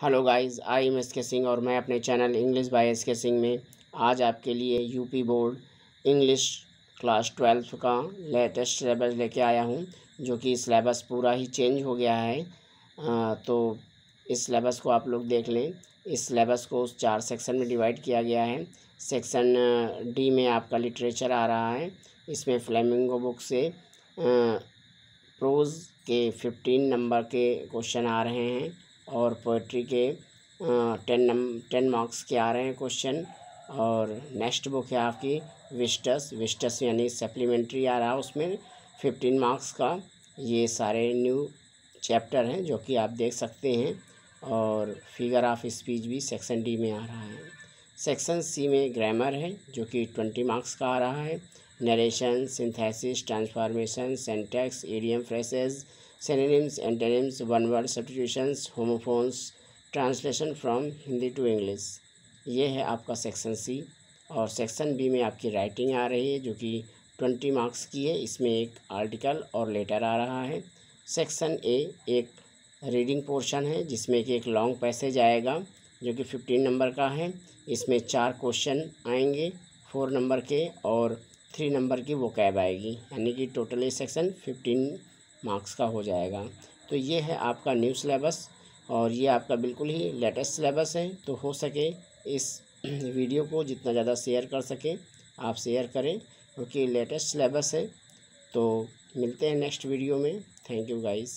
Hello guys I am S K Singh और मैं अपने channel English by S K Singh में आज आपके लिए UP board English class twelfth का लेटेस्ट सिलेबस लेके आया हूँ जो कि सिलेबस पूरा ही चेंज हो गया है। आ, तो इस सिलेबस को आप लोग देख लें। इस सिलेबस को उस चार सेक्शन में डिवाइड किया गया है। सेक्शन डी में आपका लिटरेचर आ रहा है। इसमें फ्लेमिंगो बुक से प्रोज़ के फिफ्टीन नंबर के क्वेश्चन आ रहे हैं। और पोइट्री के टेन नम टेन मार्क्स के आ रहे हैं क्वेश्चन और नेक्स्ट बुक है आपकी विस्टस विस्टस यानी सप्लीमेंट्री आ रहा है उसमें फिफ्टीन मार्क्स का। ये सारे न्यू चैप्टर हैं जो कि आप देख सकते हैं और फिगर ऑफ़ स्पीच भी सेक्शन डी में आ रहा है। सेक्शन सी में ग्रामर है जो कि ट्वेंटी मार्क्स का आ रहा है। Narration synthesis transformation syntax idiom phrases synonyms, antonyms, one word substitutions, homophones translation from Hindi to English ये है आपका सेक्शन सी और सेक्शन बी में आपकी राइटिंग आ रही है, जो कि ट्वेंटी मार्क्स की है। इसमें एक आर्टिकल और लेटर आ रहा है। सेक्शन ए एक रीडिंग पोर्शन है, जिसमें कि एक लॉन्ग पैसेज आएगा, जो कि फिफ्टीन नंबर का है। इसमें चार क्वेश्चन आएँगे फोर नंबर के और थ्री नंबर की वो कैब आएगी, यानी कि टोटल ये सेक्शन फिफ्टीन मार्क्स का हो जाएगा। तो ये है आपका न्यू सिलेबस और ये आपका बिल्कुल ही लेटेस्ट सिलेबस है। तो हो सके इस वीडियो को जितना ज़्यादा शेयर कर सकें, आप शेयर करें, क्योंकि लेटेस्ट सिलेबस है। तो मिलते हैं नेक्स्ट वीडियो में। Thank you guys